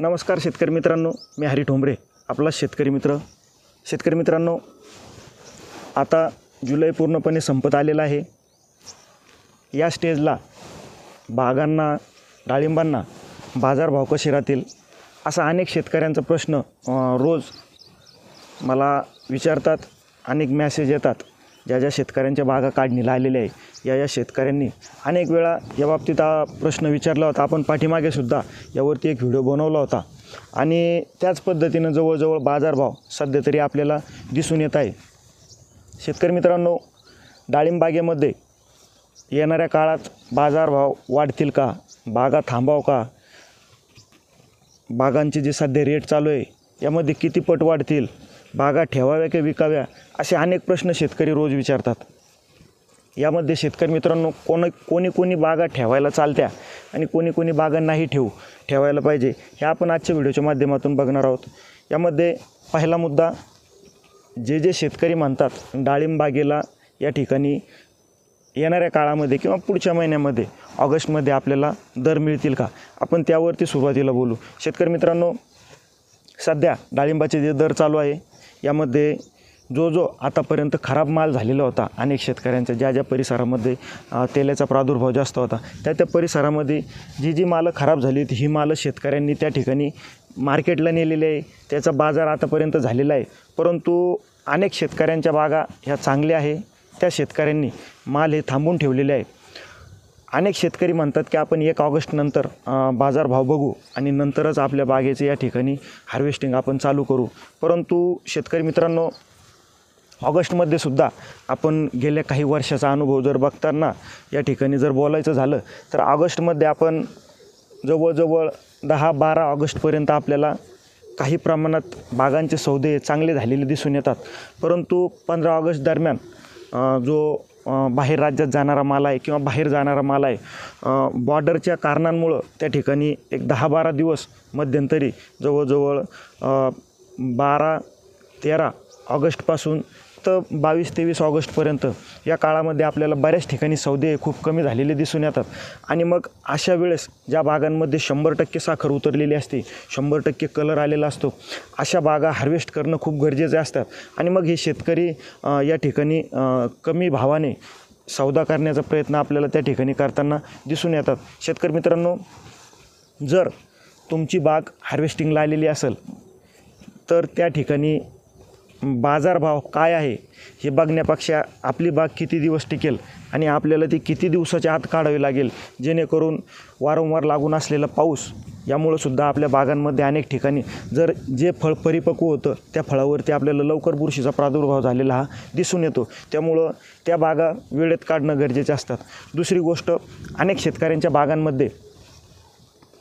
नमस्कार शेतकरी मित्रांनो मी हरी ठोंबरे आपला शेतकरी मित्र. शेतकरी मित्रांनो आता जुलै पूर्णपणे संपत आलेला आहे. या स्टेजला बागांना डाळिंबांना बाजारभाव कसे राहतील असा अनेक शेतकऱ्यांचा प्रश्न रोज मला विचारतात अनेक मॅसेज येतात. ज्या ज्या शेतकऱ्यांच्या बागा काढणीला आलेल्या आहे या या शेतकऱ्यांनी अनेक वेळा या बाबतीत हा प्रश्न विचारला होता. आपण पाठीमागे सुद्धा यावरती एक व्हिडिओ बनवला होता. आणि त्याच पद्धतीनं जवळजवळ बाजारभाव सध्या तरी आपल्याला दिसून येत आहे. शेतकरी मित्रांनो डाळिंबागेमध्ये येणाऱ्या काळात बाजारभाव वाढतील का? बागा थांबाव का? बागांचे जे सध्या रेट चालू आहे यामध्ये किती पट वाढतील? बागा ठेवाव्या की विकाव्या असे अनेक प्रश्न शेतकरी रोज विचारतात. यामध्ये शेतकरी मित्रांनो कोण कोणी कोणी बागा ठेवायला चालत्या आणि कोणी कोणी बागा नाही ठेवू ठेवायला पाहिजे हे आपण आजच्या व्हिडिओच्या माध्यमातून बघणार आहोत. यामध्ये पहिला मुद्दा जे जे शेतकरी म्हणतात डाळिंबागेला या ठिकाणी येणाऱ्या काळामध्ये किंवा पुढच्या महिन्यामध्ये ऑगस्टमध्ये आपल्याला दर मिळतील का? आपण त्यावरती सुरुवातीला बोलू. शेतकरी मित्रांनो सध्या डाळिंबाचे जे दर चालू आहे यामध्ये जो जो आतापर्यंत खराब माल झालेला होता अनेक शेतकऱ्यांच्या ज्या ज्या परिसरामध्ये तेलाचा प्रादुर्भाव जास्त होता त्या त्या परिसरामध्ये जी जी मालं खराब झाली होती ही मालं शेतकऱ्यांनी त्या ठिकाणी मार्केटला नेलेली आहे त्याचा बाजार आतापर्यंत झालेला आहे. परंतु अनेक शेतकऱ्यांच्या बागा ह्या चांगल्या आहे त्या शेतकऱ्यांनी माल हे थांबून ठेवलेले आहे अनेक शेतकरी म्हणतात की आपण एक ऑगस्टनंतर बाजारभाव बघू आणि नंतरच आपल्या बागेचे या ठिकाणी हार्वेस्टिंग आपण चालू करू. परंतु शेतकरी मित्रांनो ऑगस्टमध्ये सुद्धा आपण गेल्या काही वर्षाचा अनुभव जर बघताना या ठिकाणी जर बोलायचं झालं तर ऑगस्टमध्ये आपण जवळजवळ दहा बारा ऑगस्टपर्यंत आपल्याला काही प्रमाणात बागांचे सौदे चांगले झालेले दिसून येतात. परंतु पंधरा ऑगस्ट दरम्यान जो बाहेर राज्यात जाणारा माल आहे किंवा बाहेर जाणारा माल आहे बॉर्डरच्या कारणांमुळं त्या ठिकाणी एक दहा बारा दिवस मध्यंतरी जवळजवळ बारा तेरा ऑगस्टपासून फक्त बावीस तेवीस ऑगस्टपर्यंत या काळामध्ये आपल्याला बऱ्याच ठिकाणी सौदे खूप कमी झालेले दिसून येतात. आणि मग अशा वेळेस ज्या बागांमध्ये शंभर टक्के साखर उतरलेली असते शंभर टक्के कलर आलेला असतो अशा बागा हार्वेस्ट करणं खूप गरजेचे असतात आणि मग हे शेतकरी या ठिकाणी कमी भावाने सौदा करण्याचा प्रयत्न आपल्याला त्या ठिकाणी करताना दिसून येतात. शेतकरी मित्रांनो जर तुमची बाग हार्वेस्टिंगला आलेली असेल तर त्या ठिकाणी बाजारभाव काय आहे हे बघण्यापेक्षा आपली बाग किती दिवस टिकेल आणि आपल्याला ती किती दिवसाच्या आत काढावी लागेल जेणेकरून वारंवार लागून असलेला पाऊस यामुळं सुद्धा आपल्या बागांमध्ये अनेक ठिकाणी जर जे फळ परिपक्व होतं त्या फळावरती आपल्याला लवकर बुरशीचा प्रादुर्भाव झालेला हा दिसून येतो. त्यामुळं त्या बागा वेळेत काढणं गरजेचे असतात. दुसरी गोष्ट अनेक शेतकऱ्यांच्या बागांमध्ये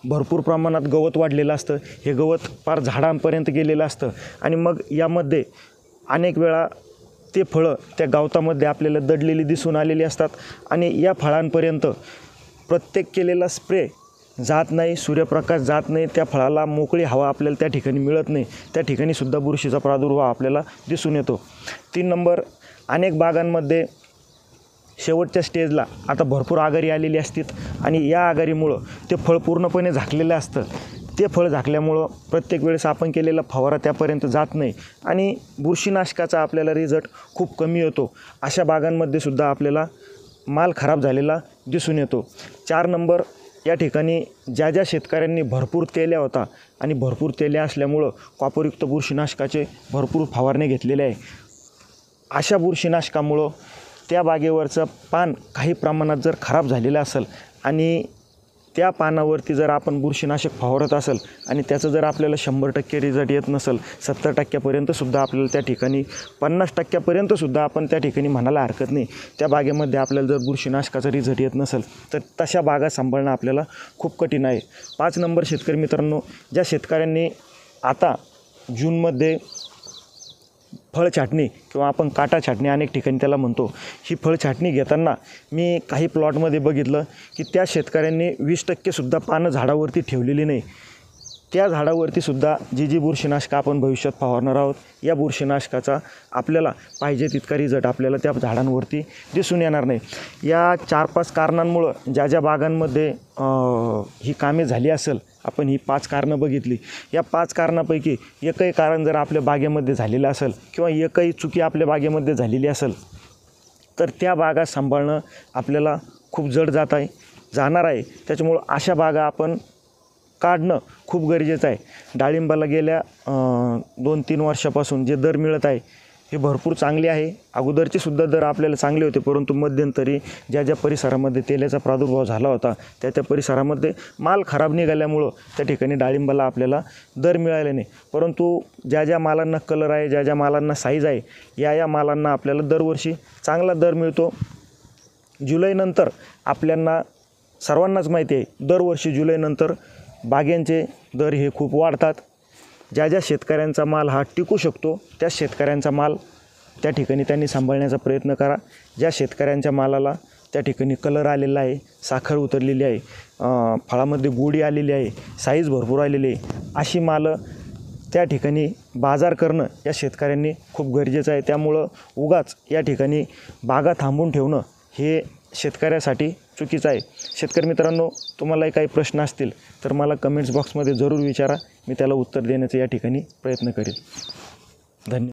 भरपूर प्रमाणात गवत वाढलेलं असतं. हे गवत फार झाडांपर्यंत गेलेलं असतं. आणि मग यामध्ये अनेक वेळा ते फळं त्या गवतामध्ये आपल्याला दडलेली दिसून आलेली असतात आणि या फळांपर्यंत प्रत्येक केलेला स्प्रे जात नाही सूर्यप्रकाश जात नाही त्या फळाला मोकळी हवा आपल्याला त्या ठिकाणी मिळत नाही. त्या ठिकाणीसुद्धा बुरशीचा प्रादुर्भाव आपल्याला दिसून येतो. तीन नंबर अनेक बागांमध्ये शेवटच्या स्टेजला आता भरपूर आघारी आलेली असतात आणि या आघारीमुळं ते फळ पूर्णपणे झाकलेलं असतं. ते फळ झाकल्यामुळं प्रत्येक वेळेस आपण केलेला फवारा त्यापर्यंत जात नाही. आणि बुरशीनाशकाचा आपल्याला रिझल्ट खूप कमी येतो. अशा बागांमध्ये सुद्धा आपल्याला माल खराब झालेला दिसून येतो. चार नंबर या ठिकाणी ज्या ज्या शेतकऱ्यांनी भरपूर तेल्या होता आणि भरपूर तेल्या असल्यामुळं कॉपरयुक्त बुरशीनाशकाचे भरपूर फवारणे घेतलेले आहे. अशा बुरशीनाशकामुळं त्या बागेवरचं पान काही प्रमाणात जर खराब झालेलं असेल आणि त्या पानावरती जर आपण बुरशीनाशक फवारत असेल आणि त्याचं जर आपल्याला शंभर टक्के रिझल्ट येत नसेल सत्तर टक्क्यापर्यंतसुद्धा आपल्याला त्या ठिकाणी पन्नास टक्क्यापर्यंतसुद्धा आपण त्या ठिकाणी म्हणायला हरकत नाही. त्या बागेमध्ये आपल्याला जर बुरशीनाशकाचा रिझल्ट येत नसेल तर तशा बागा सांभाळणं आपल्याला खूप कठीण आहे. पाच नंबर शेतकरी मित्रांनो ज्या शेतकऱ्यांनी आता जूनमध्ये फळ छाटणी किंवा आपण काटा छाटणी अनेक ठिकाणी त्याला म्हणतो. ही फळ छाटणी घेताना मी काही प्लॉटमध्ये बघितलं की त्या शेतकऱ्यांनी वीस टक्केसुद्धा पानं झाडावरती ठेवलेली नाही. त्या झाडावरती सुद्धा जी जी बुरशीनाशकं आपण भविष्यात फवारणार आहोत या बुरशीनाशकाचा आपल्याला पाहिजे तितका रिझल्ट आपल्याला त्या झाडांवरती दिसून येणार नाही. या चार पाच कारणांमुळं ज्या ज्या बागांमध्ये ही कामे झाली असेल आपण ही पाच कारणं बघितली. या पाच कारणापैकी एकही कारण जर आपल्या बागेमध्ये झालेलं असेल किंवा एकही चुकी आपल्या बागेमध्ये झालेली असेल तर त्या बागा सांभाळणं आपल्याला खूप जड जात आहे जाणार आहे. त्याच्यामुळं अशा बागा आपण काढणं खूप गरजेचं आहे. डाळिंबाला गेल्या दोन तीन वर्षापासून जे दर मिळत आहे हे भरपूर चांगले आहे. अगोदरचे सुद्धा दर आपल्याला चांगले होते परंतु मध्यंतरी ज्या ज्या परिसरामध्ये तेलाचा प्रादुर्भाव झाला होता त्या त्या परिसरामध्ये माल खराब निघाल्यामुळं त्या ठिकाणी डाळिंबाला आपल्याला दर मिळाले नाही. परंतु ज्या ज्या मालांना कलर आहे ज्या ज्या मालांना साईज आहे या या मालांना आपल्याला दरवर्षी चांगला दर मिळतो. जुलैनंतर आपल्यांना सर्वांनाच माहिती आहे दरवर्षी जुलैनंतर बाग्यांचे दर हे खूप वाढतात. ज्या ज्या शेतकऱ्यांचा माल हा टिकू शकतो त्या शेतकऱ्यांचा माल त्या ठिकाणी त्यांनी सांभाळण्याचा प्रयत्न करा. ज्या शेतकऱ्यांच्या मालाला त्या ठिकाणी कलर आलेला आहे साखर उतरलेली आहे फळामध्ये गोडी आलेली आहे साईज भरपूर आलेली आहे अशी मालं त्या ठिकाणी बाजार करणं या शेतकऱ्यांनी खूप गरजेचं आहे. त्यामुळं उगाच या ठिकाणी बागा थांबून ठेवणं हे शेतकऱ्यासाठी चुकीचं आहे. शेतकरी मित्रांनो तुम्हालाही काही प्रश्न असतील तर मला कमेंट्स बॉक्समध्ये जरूर विचारा. मी त्याला उत्तर देण्याचा या ठिकाणी प्रयत्न करेल. धन्यवाद.